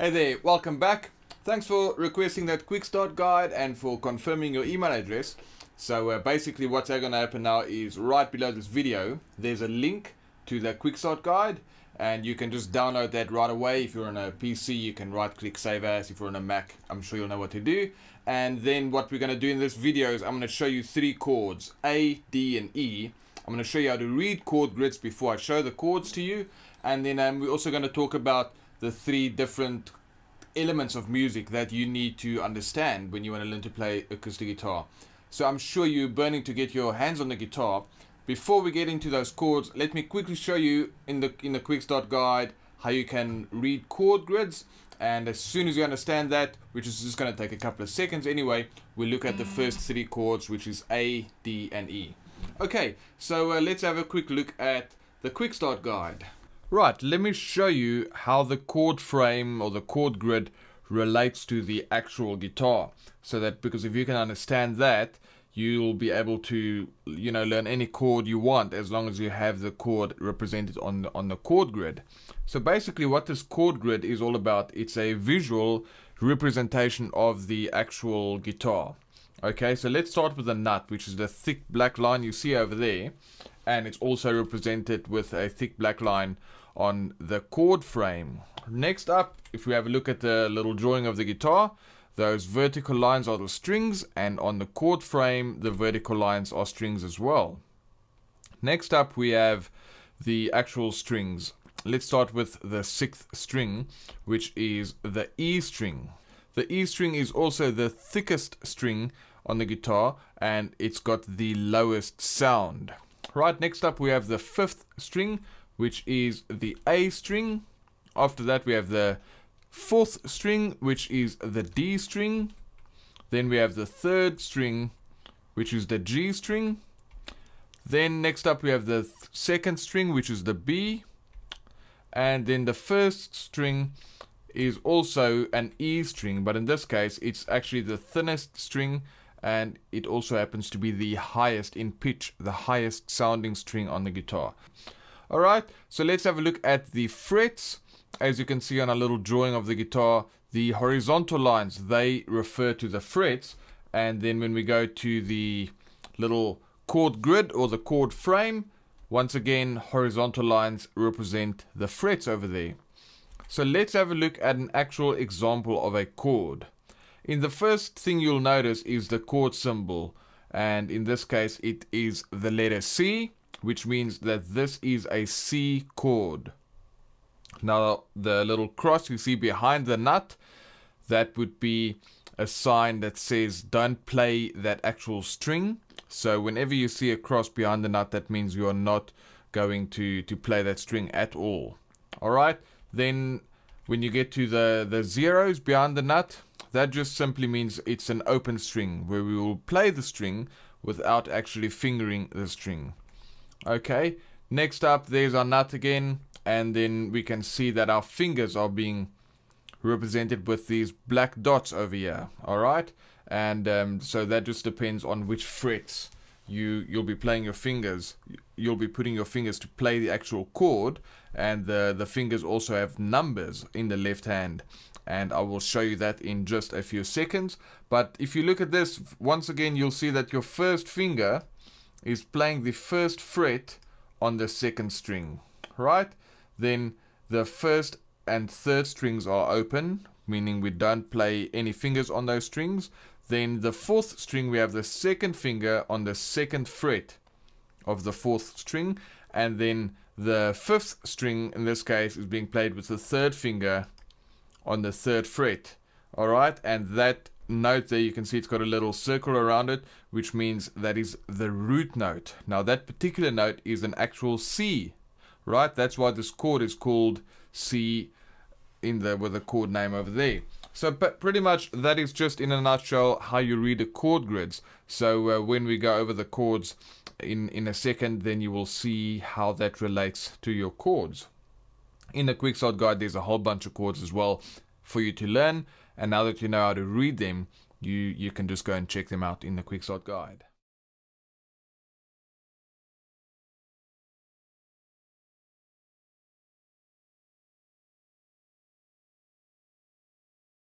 Hey there, welcome back. Thanks for requesting that quick start guide and for confirming your email address. So uh, basically what's going to happen now is right below this video, there's a link to the quick start guide and you can just download that right away. If you're on a PC, you can right click save as. If you're on a Mac, I'm sure you'll know what to do. And then what we're going to do in this video is I'm going to show you three chords, A, D, and E. I'm going to show you how to read chord grids before I show the chords to you. And then um, we're also going to talk about the three different elements of music that you need to understand when you want to learn to play acoustic guitar. So I'm sure you're burning to get your hands on the guitar. Before we get into those chords, let me quickly show you in the in the quick start guide how you can read chord grids. And as soon as you understand that, which is just going to take a couple of seconds anyway, we'll look at the first three chords, which is A, D, and E. Okay, so uh, let's have a quick look at the quick start guide. Right, let me show you how the chord frame or the chord grid relates to the actual guitar. So that because if you can understand that, you'll be able to you know learn any chord you want as long as you have the chord represented on on the chord grid. So basically what this chord grid is all about, it's a visual representation of the actual guitar. Okay, so let's start with the nut, which is the thick black line you see over there. And it's also represented with a thick black line on the chord frame. Next up, if we have a look at the little drawing of the guitar, those vertical lines are the strings, and on the chord frame, the vertical lines are strings as well. Next up, we have the actual strings. Let's start with the sixth string, which is the E string. The E string is also the thickest string on the guitar, and it's got the lowest sound. Right, next up we have the fifth string, which is the A string. After that, we have the fourth string, which is the D string. Then we have the third string, which is the G string. Then next up, we have the th second string, which is the B. And then the first string is also an E string, but in this case, it's actually the thinnest string and it also happens to be the highest in pitch, the highest sounding string on the guitar. Alright, so let's have a look at the frets. As you can see on a little drawing of the guitar, the horizontal lines, they refer to the frets. And then when we go to the little chord grid or the chord frame, once again, horizontal lines represent the frets over there. So let's have a look at an actual example of a chord. In the first thing you'll notice is the chord symbol. And in this case, it is the letter C which means that this is a C chord. Now, the little cross you see behind the nut, that would be a sign that says don't play that actual string. So whenever you see a cross behind the nut, that means you are not going to, to play that string at all. Alright, then when you get to the, the zeros behind the nut, that just simply means it's an open string where we will play the string without actually fingering the string. Okay, next up there's our nut again and then we can see that our fingers are being represented with these black dots over here alright and um, so that just depends on which frets you you'll be playing your fingers. You'll be putting your fingers to play the actual chord and the the fingers also have numbers in the left hand. And I will show you that in just a few seconds. But if you look at this once again you'll see that your first finger is playing the first fret on the second string, right? Then the first and third strings are open, meaning we don't play any fingers on those strings. Then the fourth string, we have the second finger on the second fret of the fourth string. And then the fifth string, in this case, is being played with the third finger on the third fret. Alright, and that note there, you can see it's got a little circle around it, which means that is the root note. Now that particular note is an actual C, right? That's why this chord is called C in the with the chord name over there. So but pretty much that is just in a nutshell how you read the chord grids. So uh, when we go over the chords in, in a second, then you will see how that relates to your chords. In the quick start guide, there's a whole bunch of chords as well for you to learn. And now that you know how to read them, you, you can just go and check them out in the quick start guide.